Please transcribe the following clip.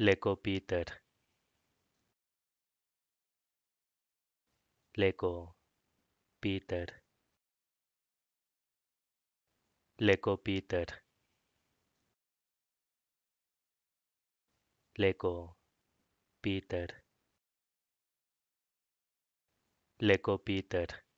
Lego Peter Lego Peter Lego Peter Lego Peter Lego Peter